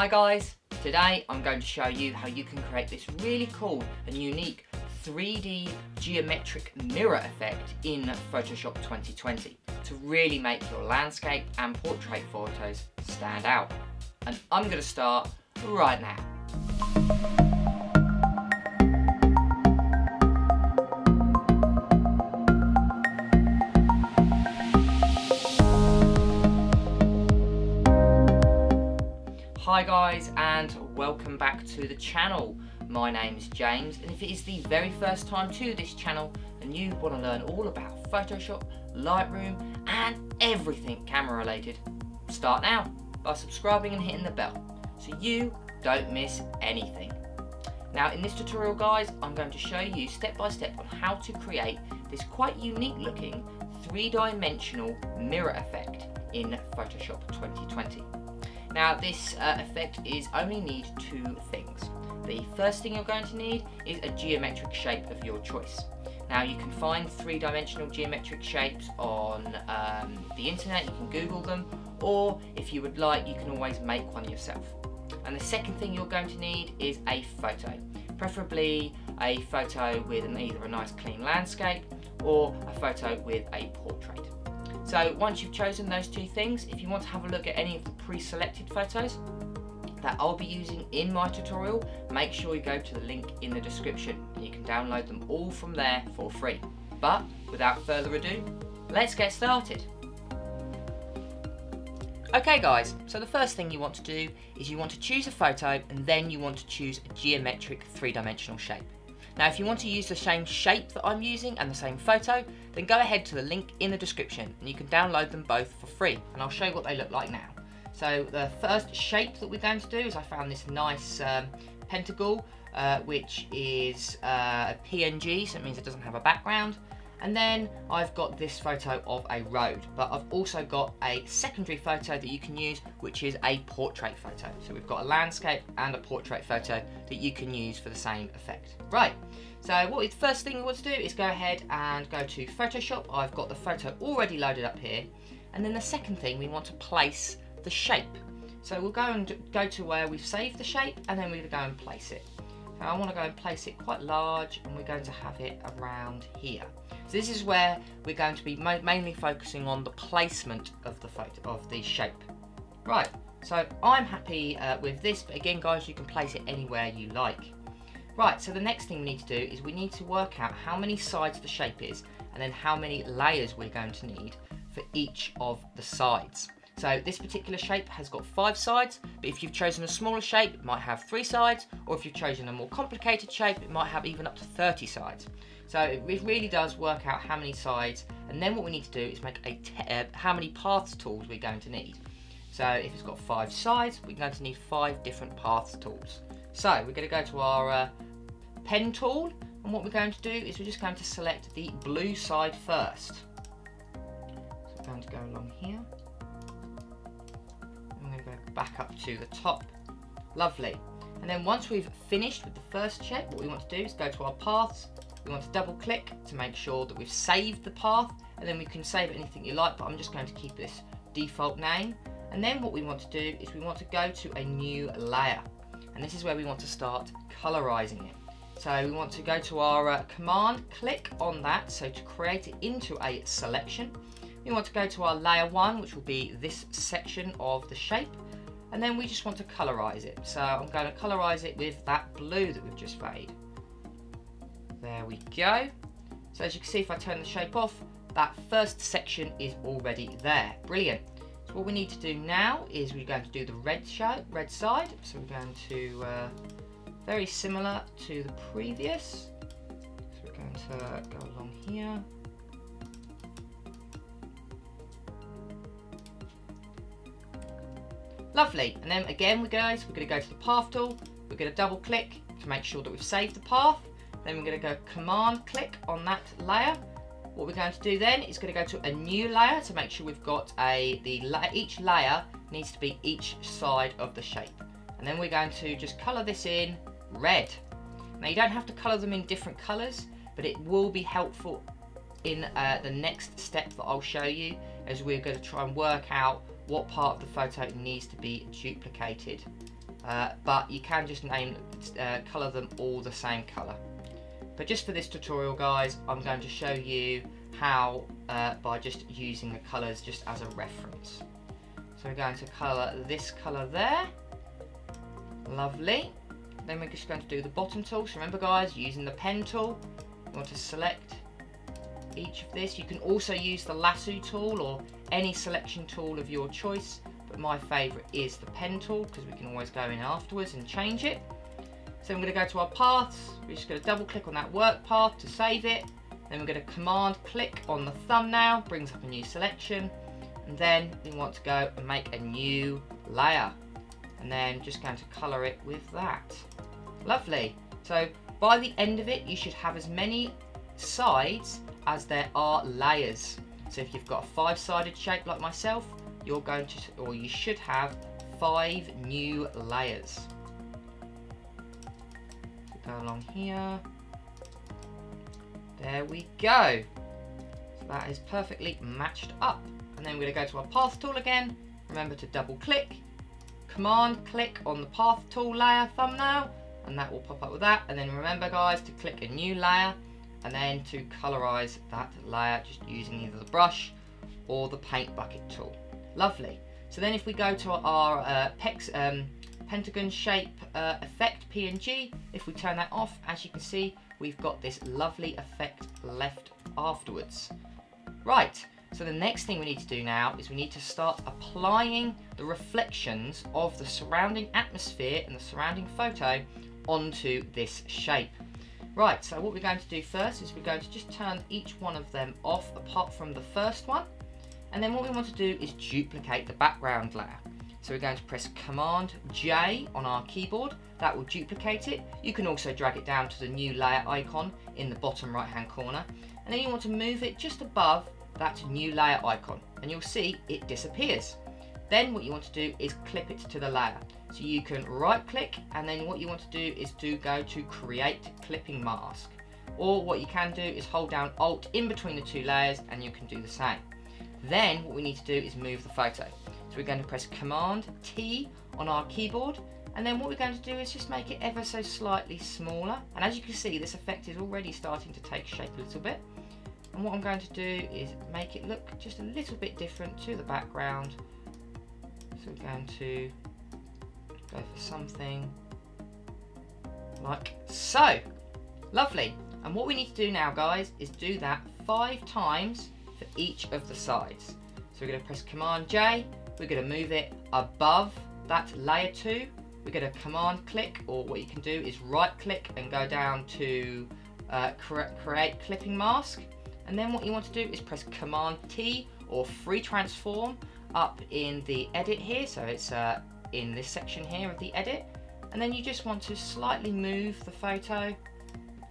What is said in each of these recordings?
Hi guys, today I'm going to show you how you can create this really cool and unique 3D geometric mirror effect in Photoshop 2020 to really make your landscape and portrait photos stand out. And I'm going to start right now. Hi guys and welcome back to the channel. My name is James and if it is the very first time to this channel and you want to learn all about Photoshop, Lightroom and everything camera related, start now by subscribing and hitting the bell so you don't miss anything. Now in this tutorial guys I'm going to show you step by step on how to create this quite unique looking three-dimensional mirror effect in Photoshop 2020. Now this uh, effect is only need two things. The first thing you're going to need is a geometric shape of your choice. Now you can find three-dimensional geometric shapes on um, the internet, you can Google them, or if you would like, you can always make one yourself. And the second thing you're going to need is a photo, preferably a photo with an, either a nice clean landscape or a photo with a portrait. So once you've chosen those two things, if you want to have a look at any of the pre-selected photos that I'll be using in my tutorial, make sure you go to the link in the description and you can download them all from there for free. But without further ado, let's get started. Okay guys, so the first thing you want to do is you want to choose a photo and then you want to choose a geometric three-dimensional shape. Now if you want to use the same shape that I'm using and the same photo, then go ahead to the link in the description and you can download them both for free and I'll show you what they look like now. So the first shape that we're going to do is I found this nice um, pentacle uh, which is uh, a PNG so it means it doesn't have a background and then I've got this photo of a road, but I've also got a secondary photo that you can use, which is a portrait photo. So we've got a landscape and a portrait photo that you can use for the same effect. Right, so what the first thing we want to do is go ahead and go to Photoshop. I've got the photo already loaded up here. And then the second thing, we want to place the shape. So we'll go and go to where we've saved the shape, and then we're going to go and place it. So I want to go and place it quite large, and we're going to have it around here. So this is where we're going to be mainly focusing on the placement of the photo of the shape. Right, so I'm happy uh, with this, but again guys, you can place it anywhere you like. Right, so the next thing we need to do is we need to work out how many sides the shape is, and then how many layers we're going to need for each of the sides. So this particular shape has got five sides, but if you've chosen a smaller shape, it might have three sides, or if you've chosen a more complicated shape, it might have even up to 30 sides. So it really does work out how many sides, and then what we need to do is make a uh, how many paths tools we're going to need. So if it's got five sides, we're going to need five different paths tools. So we're going to go to our uh, pen tool, and what we're going to do is we're just going to select the blue side first. So we're going to go along here. Going to back up to the top. Lovely. And then once we've finished with the first shape, what we want to do is go to our paths we want to double click to make sure that we've saved the path and then we can save anything you like but I'm just going to keep this default name and then what we want to do is we want to go to a new layer and this is where we want to start colorizing it. So we want to go to our uh, command, click on that, so to create it into a selection. We want to go to our layer one, which will be this section of the shape, and then we just want to colorize it. So I'm going to colorize it with that blue that we've just made. There we go. So as you can see, if I turn the shape off, that first section is already there. Brilliant. So what we need to do now is we're going to do the red, show, red side. So we're going to, uh, very similar to the previous. So we're going to go along here. Lovely. And then again, we guys, we're going to go to the path tool. We're going to double click to make sure that we've saved the path. Then we're going to go command click on that layer. What we're going to do then is going to go to a new layer to make sure we've got a, the each layer needs to be each side of the shape. And then we're going to just colour this in red. Now you don't have to colour them in different colours, but it will be helpful in uh, the next step that I'll show you as we're going to try and work out what part of the photo needs to be duplicated. uh, but you can just name, uh, colour them all the same colour. But just for this tutorial guys, I'm going to show you how uh, by just using the colours just as a reference. So we're going to colour this colour there. Lovely. Then we're just going to do the bottom tool. So remember guys, using the pen tool, you want to select each of this. You can also use the lasso tool or any selection tool of your choice, but my favourite is the pen tool because we can always go in afterwards and change it. So I'm going to go to our paths, we're just going to double click on that work path to save it, then we're going to command click on the thumbnail, brings up a new selection, and then we want to go and make a new layer, and then just going to colour it with that. Lovely. So by the end of it, you should have as many sides as there are layers. So if you've got a five-sided shape like myself, you're going to, or you should have five new layers. Go along here. There we go. So that is perfectly matched up. And then we're going to go to our path tool again. Remember to double click, command click on the path tool layer thumbnail, and that will pop up with that. And then remember guys to click a new layer and then to colorize that layer just using either the brush or the paint bucket tool. Lovely. So then if we go to our uh, pex, um, pentagon shape uh, effect PNG, if we turn that off, as you can see, we've got this lovely effect left afterwards. Right, so the next thing we need to do now is we need to start applying the reflections of the surrounding atmosphere and the surrounding photo onto this shape. Right, so what we're going to do first is we're going to just turn each one of them off apart from the first one. And then what we want to do is duplicate the background layer. So we're going to press Command J on our keyboard. That will duplicate it. You can also drag it down to the new layer icon in the bottom right hand corner. And then you want to move it just above that new layer icon. And you'll see it disappears. Then what you want to do is clip it to the layer. So you can right click and then what you want to do is to go to create clipping mask. Or what you can do is hold down alt in between the two layers and you can do the same. Then what we need to do is move the photo. So we're going to press Command T on our keyboard and then what we're going to do is just make it ever so slightly smaller. And as you can see, this effect is already starting to take shape a little bit. And what I'm going to do is make it look just a little bit different to the background. So we're going to go for something like so. Lovely. And what we need to do now, guys, is do that five times for each of the sides. So we're going to press Command J. We're going to move it above that layer 2. We're going to Command click, or what you can do is right click and go down to uh, create clipping mask. And then what you want to do is press Command T or free transform up in the edit here. So it's uh, in this section here of the edit. And then you just want to slightly move the photo.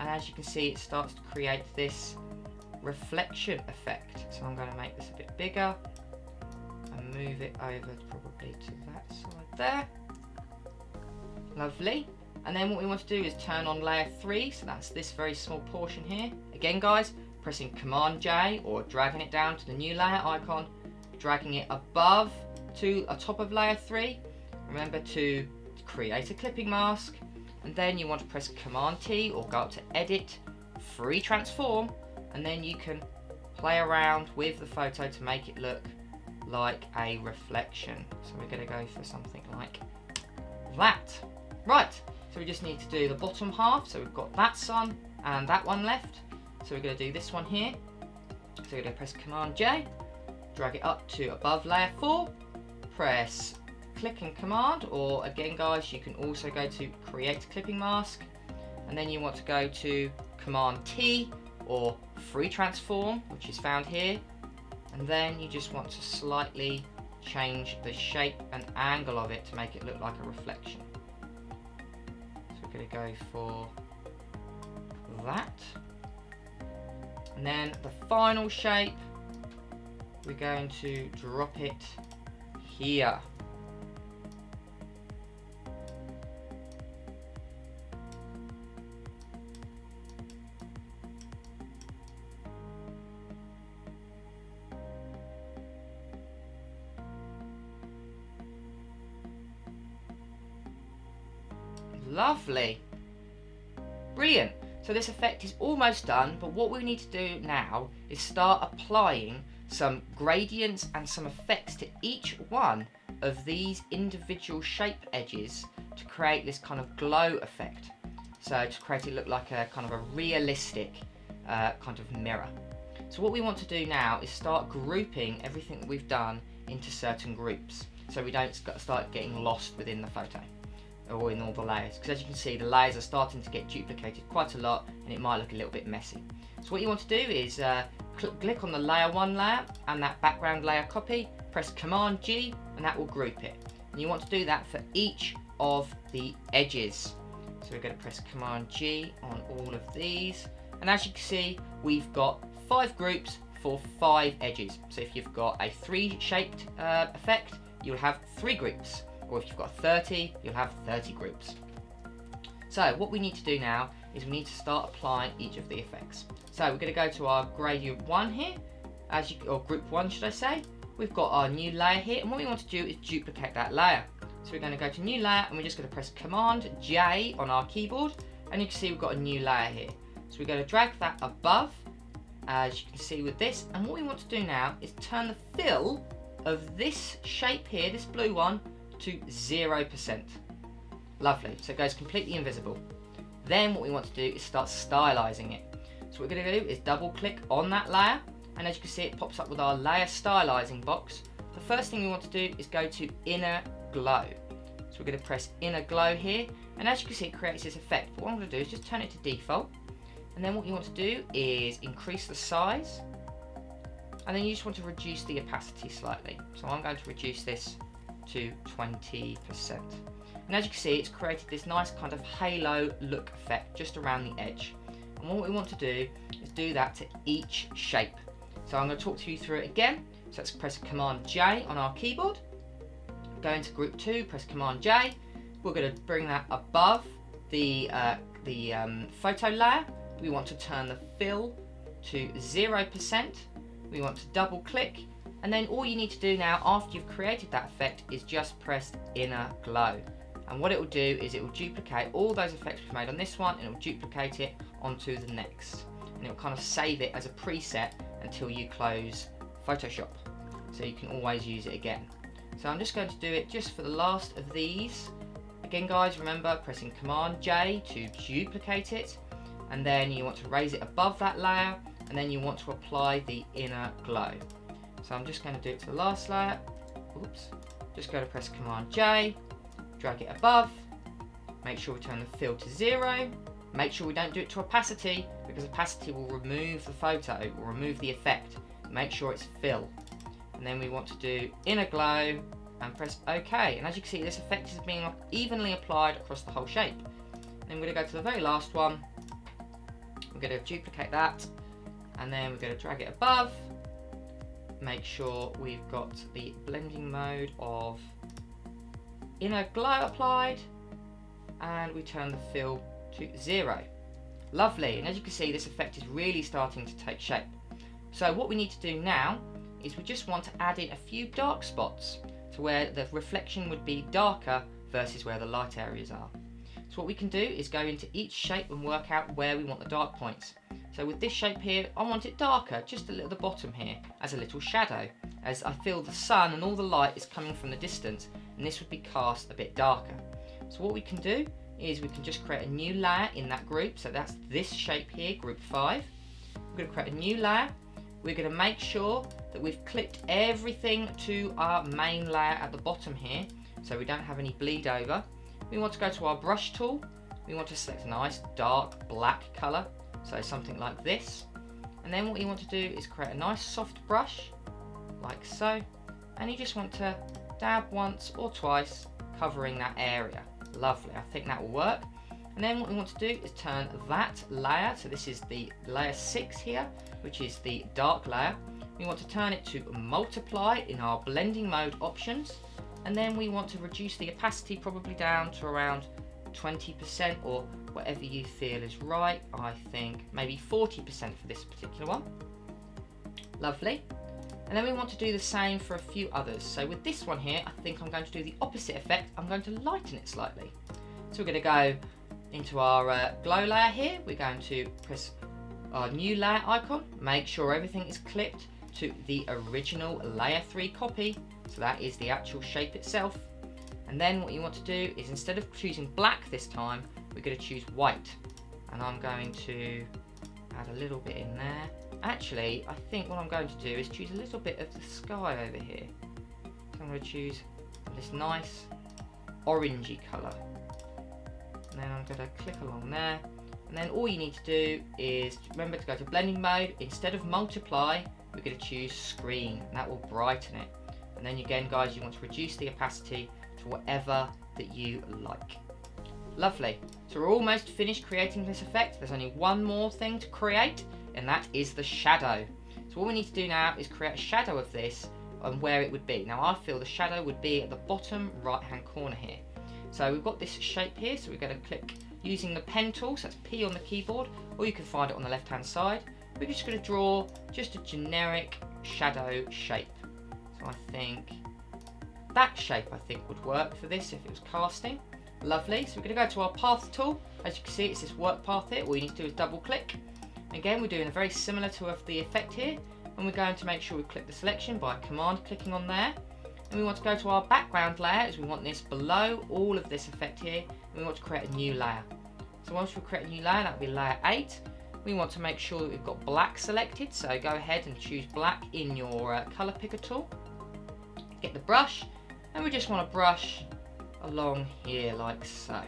And as you can see it starts to create this reflection effect. So I'm going to make this a bit bigger and move it over probably to that side there. Lovely. And then what we want to do is turn on layer 3 so that's this very small portion here. Again guys pressing command J or dragging it down to the new layer icon dragging it above to a top of layer 3 remember to create a clipping mask and then you want to press Command T or go up to Edit, Free Transform and then you can play around with the photo to make it look like a reflection. So we're going to go for something like that. Right, so we just need to do the bottom half. So we've got that sun and that one left. So we're going to do this one here. So we're going to press Command J, drag it up to above layer 4, press click and command or again guys you can also go to create clipping mask and then you want to go to command T or free transform which is found here. And then you just want to slightly change the shape and angle of it to make it look like a reflection. So we're going to go for that. And then the final shape we're going to drop it here Lovely. Brilliant. So this effect is almost done, but what we need to do now is start applying some gradients and some effects to each one of these individual shape edges to create this kind of glow effect. So to create it look like a kind of a realistic uh, kind of mirror. So what we want to do now is start grouping everything that we've done into certain groups so we don't start getting lost within the photo or in all the layers because as you can see the layers are starting to get duplicated quite a lot and it might look a little bit messy. So what you want to do is uh, cl click on the layer 1 layer and that background layer copy, press Command G and that will group it. And you want to do that for each of the edges. So we're going to press Command G on all of these and as you can see we've got five groups for five edges. So if you've got a three shaped uh, effect you'll have three groups or if you've got 30, you'll have 30 groups. So what we need to do now is we need to start applying each of the effects. So we're going to go to our gradient 1 here, as you, or group 1 should I say. We've got our new layer here, and what we want to do is duplicate that layer. So we're going to go to new layer, and we're just going to press Command J on our keyboard, and you can see we've got a new layer here. So we're going to drag that above, as you can see with this, and what we want to do now is turn the fill of this shape here, this blue one, to 0%. Lovely, so it goes completely invisible. Then what we want to do is start stylizing it. So what we're going to do is double click on that layer and as you can see it pops up with our layer stylizing box. The first thing we want to do is go to inner glow. So we're going to press inner glow here and as you can see it creates this effect. But what I'm going to do is just turn it to default and then what you want to do is increase the size and then you just want to reduce the opacity slightly. So I'm going to reduce this to 20%. And as you can see, it's created this nice kind of halo look effect just around the edge. And what we want to do is do that to each shape. So I'm going to talk to you through it again. So let's press Command J on our keyboard. Go into group 2, press Command J. We're going to bring that above the, uh, the um, photo layer. We want to turn the fill to 0%. We want to double click and then all you need to do now after you've created that effect is just press inner glow. And what it will do is it will duplicate all those effects we've made on this one and it will duplicate it onto the next. And it will kind of save it as a preset until you close Photoshop. So you can always use it again. So I'm just going to do it just for the last of these. Again guys, remember pressing Command J to duplicate it. And then you want to raise it above that layer. And then you want to apply the inner glow. So I'm just going to do it to the last layer. Oops. Just go to press Command J, drag it above, make sure we turn the fill to zero, make sure we don't do it to opacity because opacity will remove the photo, it will remove the effect. Make sure it's fill. And then we want to do inner glow and press OK. And as you can see, this effect is being evenly applied across the whole shape. Then we're going to go to the very last one. We're going to duplicate that and then we're going to drag it above make sure we've got the blending mode of inner glow applied and we turn the fill to zero. Lovely, and as you can see this effect is really starting to take shape. So what we need to do now is we just want to add in a few dark spots to where the reflection would be darker versus where the light areas are. So what we can do is go into each shape and work out where we want the dark points. So with this shape here, I want it darker, just a little at the bottom here, as a little shadow, as I feel the sun and all the light is coming from the distance, and this would be cast a bit darker. So what we can do is we can just create a new layer in that group, so that's this shape here, group 5. We're going to create a new layer, we're going to make sure that we've clipped everything to our main layer at the bottom here, so we don't have any bleed over. We want to go to our brush tool, we want to select a nice dark black colour, so something like this. And then what you want to do is create a nice soft brush, like so. And you just want to dab once or twice, covering that area. Lovely, I think that will work. And then what we want to do is turn that layer, so this is the layer 6 here, which is the dark layer. We want to turn it to multiply in our blending mode options. And then we want to reduce the opacity probably down to around 20% or whatever you feel is right. I think maybe 40% for this particular one. Lovely. And then we want to do the same for a few others. So with this one here, I think I'm going to do the opposite effect. I'm going to lighten it slightly. So we're going to go into our uh, glow layer here. We're going to press our new layer icon. Make sure everything is clipped to the original layer 3 copy. So that is the actual shape itself. And then what you want to do is instead of choosing black this time, we're going to choose white. And I'm going to add a little bit in there. Actually, I think what I'm going to do is choose a little bit of the sky over here. So I'm going to choose this nice orangey colour. And then I'm going to click along there. And then all you need to do is remember to go to blending mode. Instead of multiply, we're going to choose screen. And that will brighten it. And then again, guys, you want to reduce the opacity to whatever that you like. Lovely. So we're almost finished creating this effect. There's only one more thing to create, and that is the shadow. So what we need to do now is create a shadow of this and where it would be. Now I feel the shadow would be at the bottom right hand corner here. So we've got this shape here, so we're going to click using the pen tool, so that's P on the keyboard, or you can find it on the left hand side. We're just going to draw just a generic shadow shape. So I think that shape I think would work for this if it was casting. Lovely, so we're going to go to our path tool. As you can see it's this work path here, all you need to do is double click. Again we're doing a very similar to of the effect here and we're going to make sure we click the selection by command clicking on there. And we want to go to our background layer as we want this below all of this effect here and we want to create a new layer. So once we create a new layer, that will be layer 8. We want to make sure that we've got black selected, so go ahead and choose black in your uh, colour picker tool. Get the brush, and we just want to brush along here like so.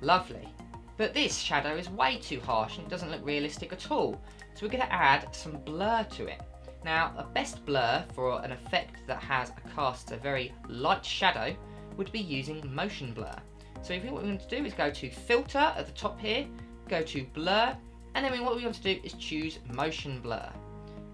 Lovely. But this shadow is way too harsh and it doesn't look realistic at all. So we're going to add some blur to it. Now, a best blur for an effect that has a cast a very light shadow would be using motion blur. So what we want to do is go to filter at the top here, go to blur, and then what we want to do is choose motion blur.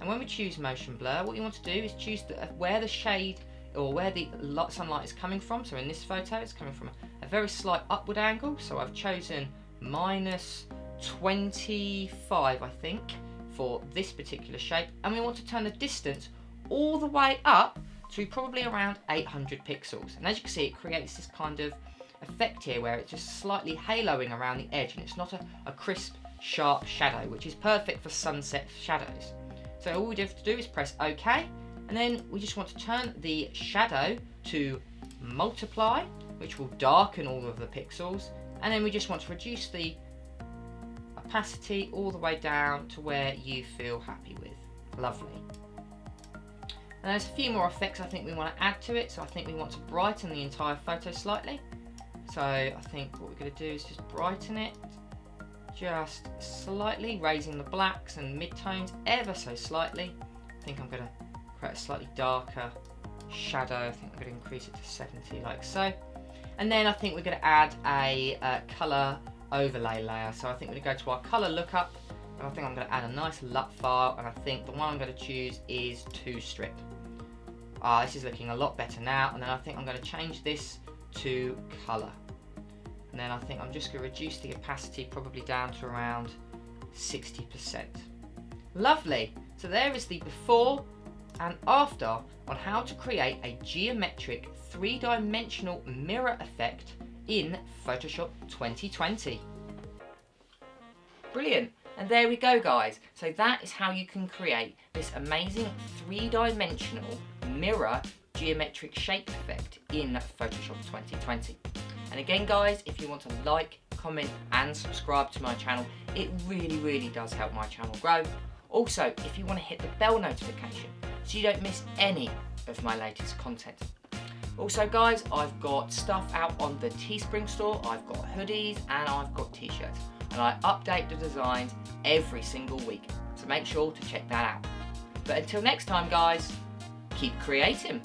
And when we choose motion blur, what you want to do is choose the, where the shade or where the sunlight is coming from. So in this photo, it's coming from a very slight upward angle. So I've chosen minus 25, I think, for this particular shape. And we want to turn the distance all the way up to probably around 800 pixels. And as you can see, it creates this kind of effect here where it's just slightly haloing around the edge and it's not a, a crisp, sharp shadow, which is perfect for sunset shadows. So all we have to do is press OK and then we just want to turn the shadow to multiply, which will darken all of the pixels. And then we just want to reduce the opacity all the way down to where you feel happy with. Lovely. And there's a few more effects I think we want to add to it. So I think we want to brighten the entire photo slightly. So I think what we're going to do is just brighten it just slightly, raising the blacks and midtones ever so slightly. I think I'm going to create a slightly darker shadow. I think I'm going to increase it to 70 like so. And then I think we're going to add a uh, colour overlay layer. So I think we're going to go to our colour lookup and I think I'm going to add a nice LUT file and I think the one I'm going to choose is 2strip. Ah, this is looking a lot better now and then I think I'm going to change this to colour. And then I think I'm just going to reduce the opacity probably down to around 60%. Lovely. So there is the before and after on how to create a geometric three-dimensional mirror effect in Photoshop 2020. Brilliant. And there we go guys. So that is how you can create this amazing three-dimensional mirror geometric shape effect in Photoshop 2020. And again guys, if you want to like, comment and subscribe to my channel, it really, really does help my channel grow. Also, if you want to hit the bell notification so you don't miss any of my latest content. Also guys, I've got stuff out on the Teespring store, I've got hoodies and I've got t-shirts. And I update the designs every single week, so make sure to check that out. But until next time guys, keep creating.